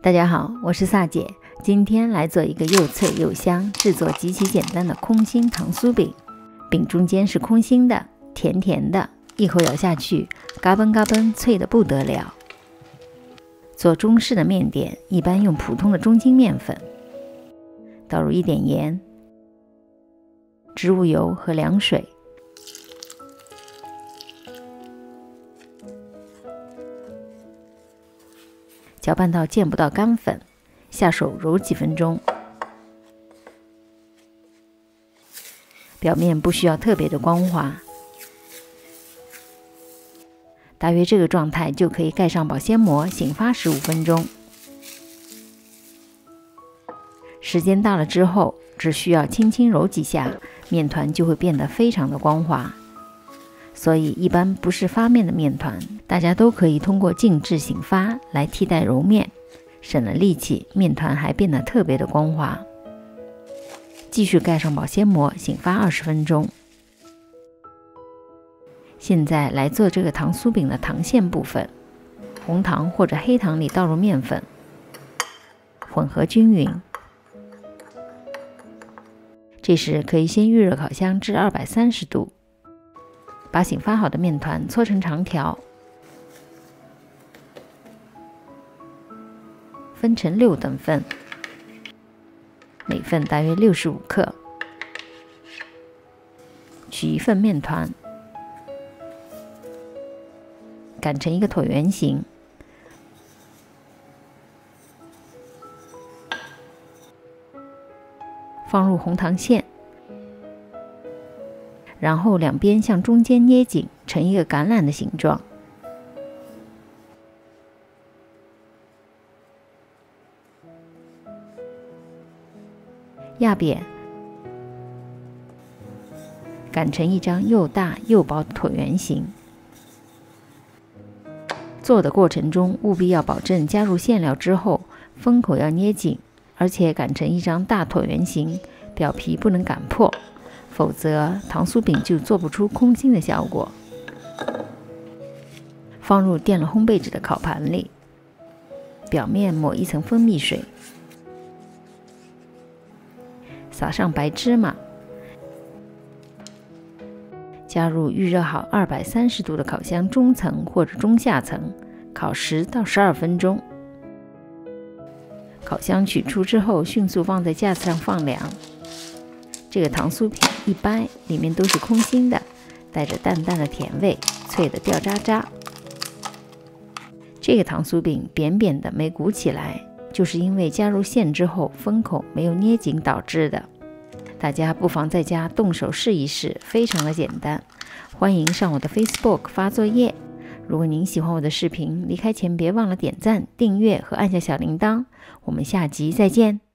大家好，我是萨姐，今天来做一个又脆又香、制作极其简单的空心糖酥饼。饼中间是空心的，甜甜的，一口咬下去，嘎嘣嘎嘣，脆的不得了。做中式的面点，一般用普通的中筋面粉，倒入一点盐、植物油和凉水。搅拌到见不到干粉，下手揉几分钟，表面不需要特别的光滑，大约这个状态就可以盖上保鲜膜，醒发十五分钟。时间到了之后，只需要轻轻揉几下，面团就会变得非常的光滑。所以，一般不是发面的面团，大家都可以通过静置醒发来替代揉面，省了力气，面团还变得特别的光滑。继续盖上保鲜膜，醒发二十分钟。现在来做这个糖酥饼的糖馅部分，红糖或者黑糖里倒入面粉，混合均匀。这时可以先预热烤箱至二百三十度。把醒发好的面团搓成长条，分成六等份，每份大约六十五克。取一份面团，擀成一个椭圆形，放入红糖馅。然后两边向中间捏紧，成一个橄榄的形状，压扁，擀成一张又大又薄的椭圆形。做的过程中务必要保证加入馅料之后，封口要捏紧，而且擀成一张大椭圆形，表皮不能擀破。否则，糖酥饼就做不出空心的效果。放入垫了烘焙纸的烤盘里，表面抹一层蜂蜜水，撒上白芝麻，加入预热好二百三十度的烤箱中层或者中下层，烤十到十二分钟。烤箱取出之后，迅速放在架子上放凉。这个糖酥饼一掰，里面都是空心的，带着淡淡的甜味，脆的掉渣渣。这个糖酥饼扁扁的，没鼓起来，就是因为加入馅之后封口没有捏紧导致的。大家不妨在家动手试一试，非常的简单。欢迎上我的 Facebook 发作业。如果您喜欢我的视频，离开前别忘了点赞、订阅和按下小铃铛。我们下集再见。